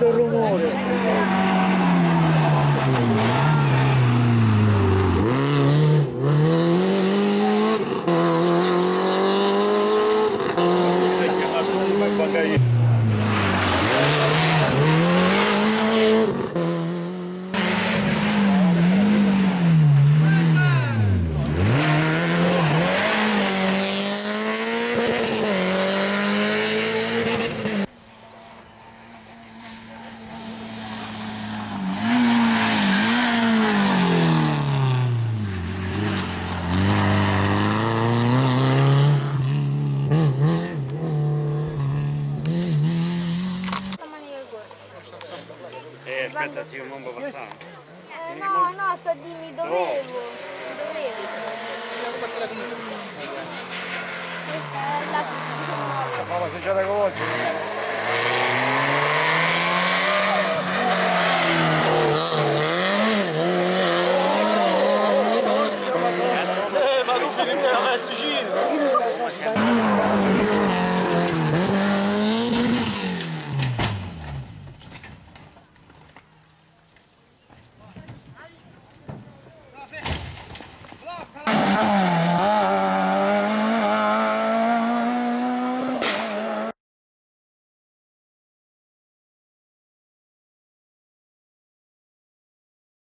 del rumore. Sì, non può passare. Eh, no, no, sto di mi dovevo. Mi dovevo. Eh, la si Ma passeggiata con oggi. Eh,